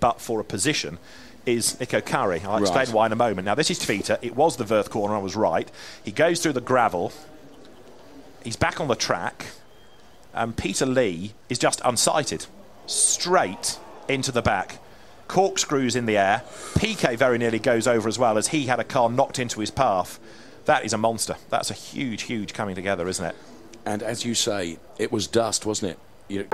but for a position, is Nico Curry. I'll explain Right. why in a moment. Now, this is Tevita. It was the Verth corner, I was right. He goes through the gravel. He's back on the track. And Peter Lee is just unsighted. Straight into the back. Corkscrews in the air. PK very nearly goes over as well as he had a car knocked into his path. That is a monster. That's a huge, huge coming together, isn't it? And as you say, it was dust, wasn't it? You,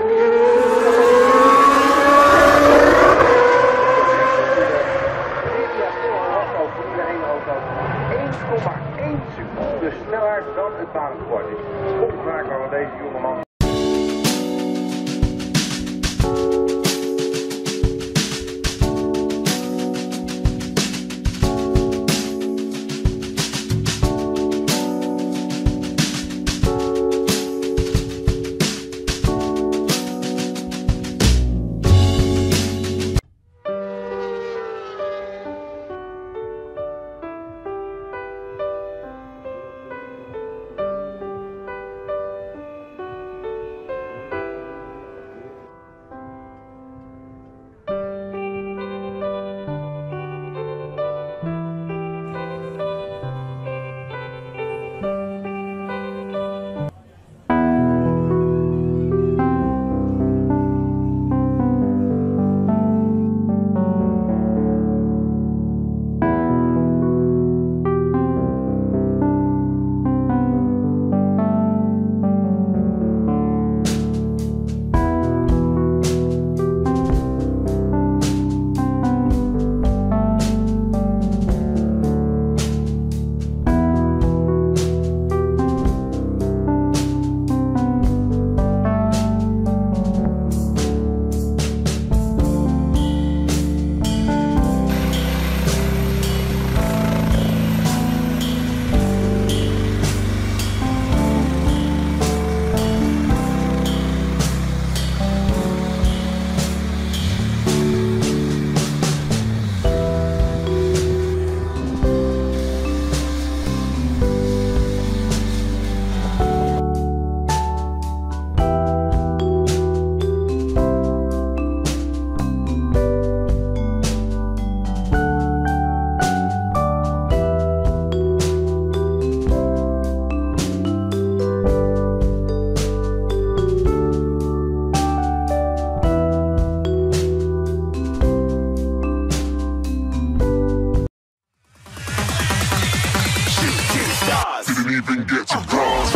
de snelheid dat het baansport is. Onwraakbaar aan deze jongeman. didn't even get to run.